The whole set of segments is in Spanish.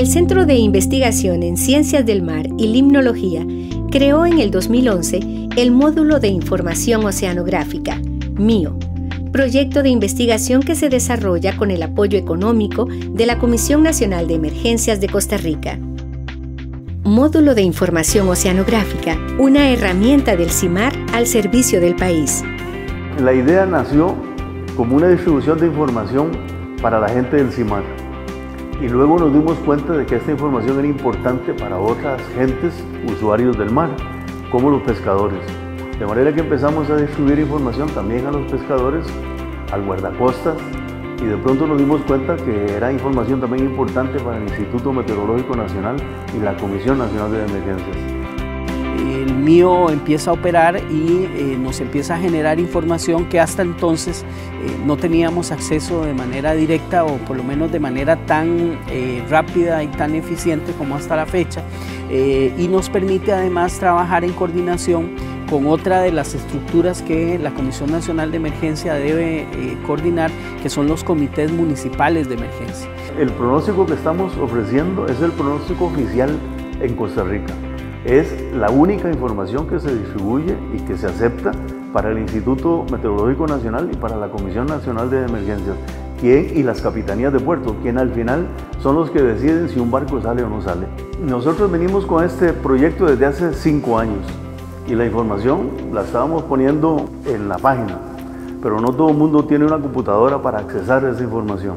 El Centro de Investigación en Ciencias del Mar y Limnología creó en el 2011 el Módulo de Información Oceanográfica, MIO, proyecto de investigación que se desarrolla con el apoyo económico de la Comisión Nacional de Emergencias de Costa Rica. Módulo de Información Oceanográfica, una herramienta del CIMAR al servicio del país. La idea nació como una distribución de información para la gente del CIMAR y luego nos dimos cuenta de que esta información era importante para otras gentes, usuarios del mar, como los pescadores. De manera que empezamos a distribuir información también a los pescadores, al guardacostas, y de pronto nos dimos cuenta que era información también importante para el Instituto Meteorológico Nacional y la Comisión Nacional de Emergencias el mío empieza a operar y eh, nos empieza a generar información que hasta entonces eh, no teníamos acceso de manera directa o por lo menos de manera tan eh, rápida y tan eficiente como hasta la fecha y nos permite además trabajar en coordinación con otra de las estructuras que la Comisión Nacional de Emergencia debe coordinar, que son los comités municipales de emergencia. El pronóstico que estamos ofreciendo es el pronóstico oficial en Costa Rica es la única información que se distribuye y que se acepta para el Instituto Meteorológico Nacional y para la Comisión Nacional de Emergencias y las capitanías de puerto, quien al final son los que deciden si un barco sale o no sale. Nosotros venimos con este proyecto desde hace cinco años y la información la estábamos poniendo en la página, pero no todo el mundo tiene una computadora para accesar esa información.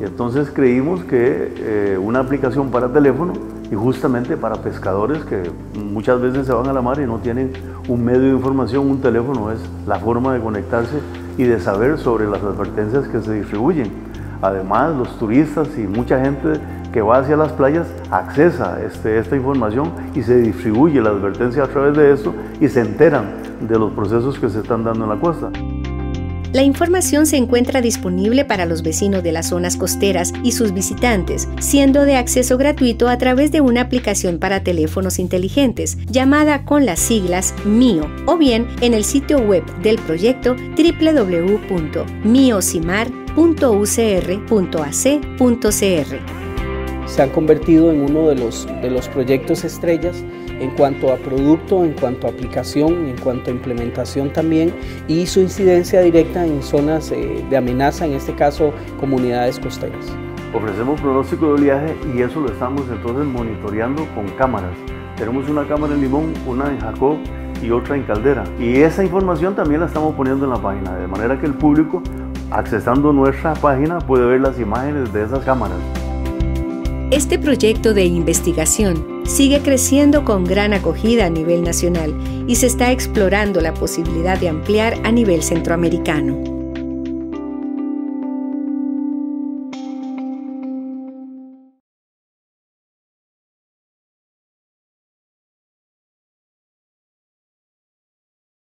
Y entonces creímos que eh, una aplicación para teléfono y justamente para pescadores que muchas veces se van a la mar y no tienen un medio de información, un teléfono es la forma de conectarse y de saber sobre las advertencias que se distribuyen. Además, los turistas y mucha gente que va hacia las playas accesa este, esta información y se distribuye la advertencia a través de esto y se enteran de los procesos que se están dando en la costa. La información se encuentra disponible para los vecinos de las zonas costeras y sus visitantes, siendo de acceso gratuito a través de una aplicación para teléfonos inteligentes llamada con las siglas MIO o bien en el sitio web del proyecto www.miocimar.ucr.ac.cr. Se han convertido en uno de los, de los proyectos estrellas en cuanto a producto, en cuanto a aplicación, en cuanto a implementación también y su incidencia directa en zonas eh, de amenaza, en este caso comunidades costeras. Ofrecemos pronóstico de oleaje y eso lo estamos entonces monitoreando con cámaras. Tenemos una cámara en Limón, una en Jacob y otra en Caldera. Y esa información también la estamos poniendo en la página, de manera que el público, accesando nuestra página, puede ver las imágenes de esas cámaras. Este proyecto de investigación sigue creciendo con gran acogida a nivel nacional y se está explorando la posibilidad de ampliar a nivel centroamericano.